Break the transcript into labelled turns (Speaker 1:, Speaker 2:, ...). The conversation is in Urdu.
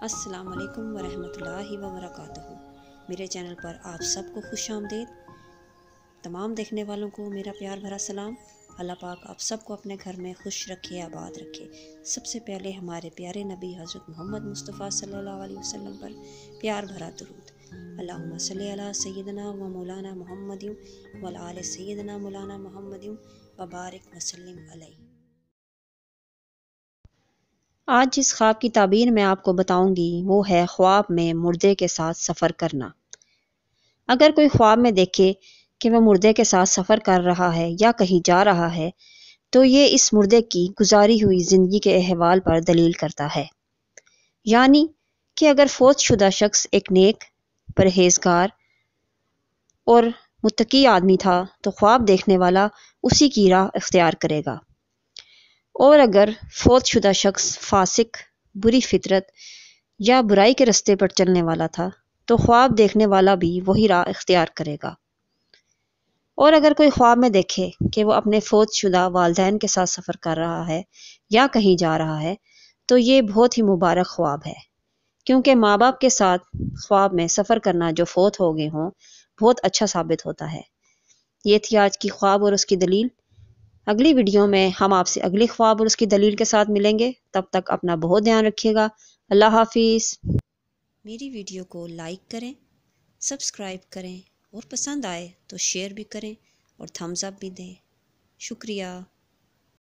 Speaker 1: السلام علیکم ورحمۃ اللہ وبرکاتہ۔ میرے چینل پر آپ سب کو خوش آمدید۔ تمام دیکھنے والوں کو میرا پیار بھرا سلام۔ اللہ پاک آپ سب کو اپنے گھر میں خوش رکھے، آباد رکھے۔ سب سے پہلے ہمارے پیارے نبی حضرت محمد مصطفیٰ صلی اللہ علیہ وسلم پر پیار بھرا درود۔ اللہ صلی اللہ سیدنا و مولانا محمد ولال سیدنا مولانا محمد وبارک وسلم علیہ۔ آج جس خواب کی تعبیر میں آپ کو بتاؤں گی، وہ ہے خواب میں مردے کے ساتھ سفر کرنا۔ اگر کوئی خواب میں دیکھے کہ وہ مردے کے ساتھ سفر کر رہا ہے یا کہیں جا رہا ہے، تو یہ اس مردے کی گزاری ہوئی زندگی کے احوال پر دلیل کرتا ہے۔ یعنی کہ اگر فوت شدہ شخص ایک نیک، پرہیزگار اور متقی آدمی تھا، تو خواب دیکھنے والا اسی کی راہ اختیار کرے گا۔ اور اگر فوت شدہ شخص فاسق، بری فطرت یا برائی کے رستے پر چلنے والا تھا، تو خواب دیکھنے والا بھی وہی راہ اختیار کرے گا۔ اور اگر کوئی خواب میں دیکھے کہ وہ اپنے فوت شدہ والدین کے ساتھ سفر کر رہا ہے یا کہیں جا رہا ہے، تو یہ بہت ہی مبارک خواب ہے۔ کیونکہ ماں باپ کے ساتھ خواب میں سفر کرنا جو فوت ہو گئے ہوں، بہت اچھا ثابت ہوتا ہے۔ یہ تھی آج کی خواب اور اس کی دلیل۔ اگلی ویڈیو میں ہم آپ سے اگلی خواب اور اس کی دلیل کے ساتھ ملیں گے۔ تب تک اپنا بہت دھیان رکھیے گا۔ اللہ حافظ۔ میری ویڈیو کو لائک کریں، سبسکرائب کریں اور پسند آئے تو شیئر بھی کریں اور تھمز اپ بھی دیں۔ شکریہ۔